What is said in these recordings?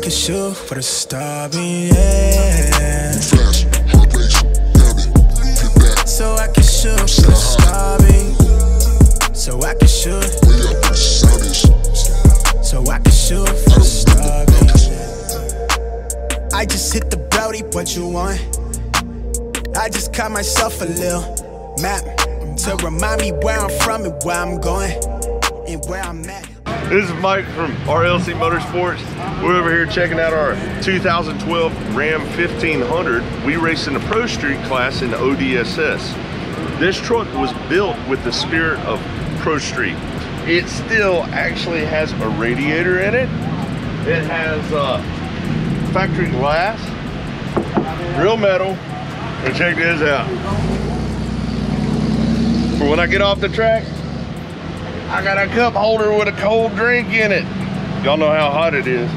can shoot for the stars, yeah. Fast, hard race, damn it, get back, So I can shoot for the stars, so I can shoot, way up sound so I can shoot for the stars. I just hit the Brody, what you want? I just cut myself a little map to remind me where I'm from and where I'm going and where I'm at. This is Mike from RLC Motorsports. We're over here checking out our 2012 Ram 1500. We race in the Pro Street class in ODSS. This truck was built with the spirit of Pro Street. It still actually has a radiator in it. It has uh, factory glass, real metal, and check this out. For when I get off the track, I got a cup holder with a cold drink in it. Y'all know how hot it is.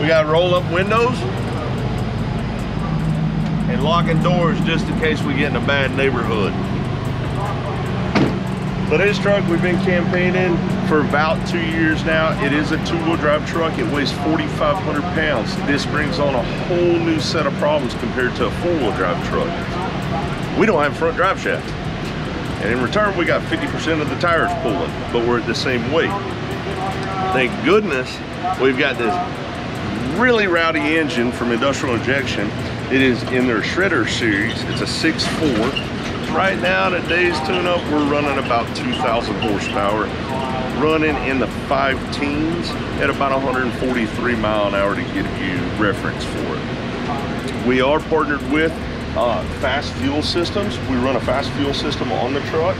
We got roll up windows and locking doors just in case we get in a bad neighborhood. So this truck we've been campaigning for about two years now. It is a two-wheel drive truck. It weighs 4,500 pounds. This brings on a whole new set of problems compared to a four-wheel drive truck. We don't have front drive shaft. And in return, we got 50% of the tires pulling, but we're at the same weight. Thank goodness we've got this really rowdy engine from Industrial Injection. It is in their Shredder series. It's a 6.4. Right now, today's tune-up, we're running about 2,000 horsepower, running in the five teens at about 143 mile an hour to give you reference for it. We are partnered with uh, FASS Fuel Systems. We run a FASS fuel system on the truck.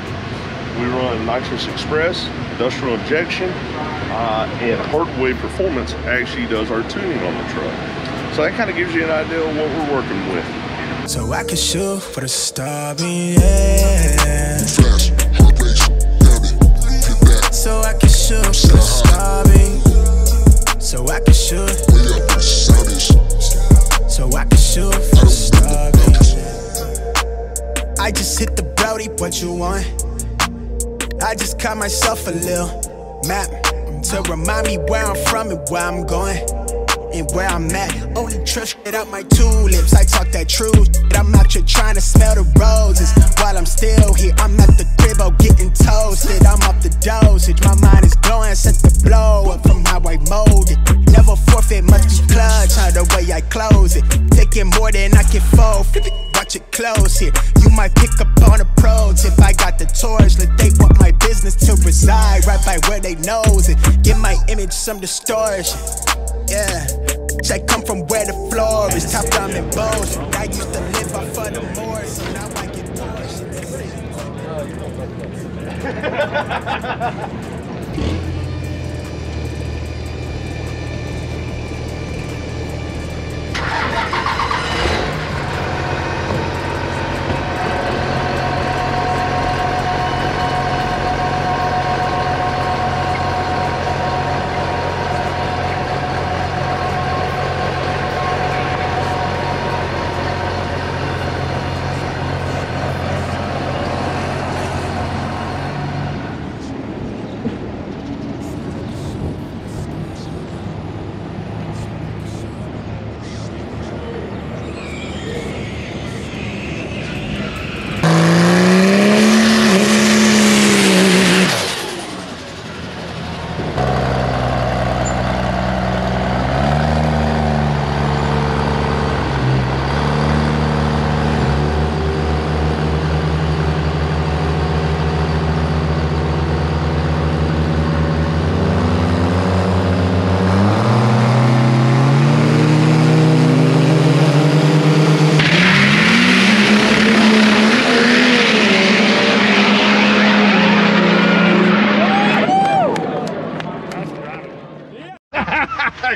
We run Nitrous Express, Industrial Injection, uh, and Hardway Performance actually does our tuning on the truck. So that kind of gives you an idea of what we're working with. So I can shoot for the stars, yeah. I just hit the Brody, what you want? I just cut myself a little map to remind me where I'm from and where I'm going and where I'm at. Only trust shit out my tulips. I talk that truth. I'm out here trying to smell the roses while I'm still here. I'm at the crib, oh, getting toasted. I'm off the dosage. My mind is glowing, set the blow up from how I mold it. Never forfeit, much be clutch, how the way I close it. Taking more than I can fold. It close here. You might pick up on a pro tip. I got the torch, let they want my business to reside right by where they nose it. Give my image some distortion. Yeah. I come from where the floor is top down and bows. I used to live off of the moor, so now I get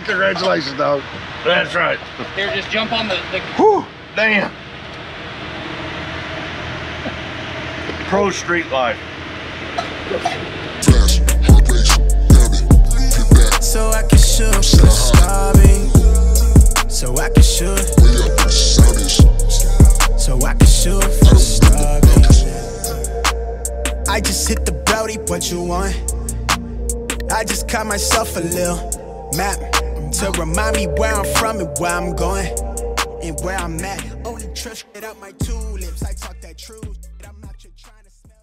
more. Congratulations, dog. That's right. Here, just jump on the, the Whew, damn. Pro Street Life. Fast, hard race, damn it, get back, So I can shoot for the stars. So I can shoot, way up where the sound is. so I can shoot for the stars. I just hit the Brody, what you want? I just cut myself a little map to remind me where I'm from and where I'm going and where I'm at. Only trust it out my tulips. I talk that truth. I'm out here trying to smell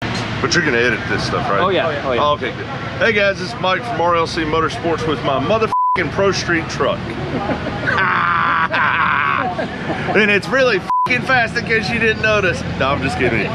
the But you're gonna edit this stuff, right? Oh, yeah. Oh, yeah. Oh, okay, good. Hey guys, it's Mike from RLC Motorsports with my motherfucking Pro Street truck. and it's really fucking fast in case you didn't notice. No, I'm just kidding.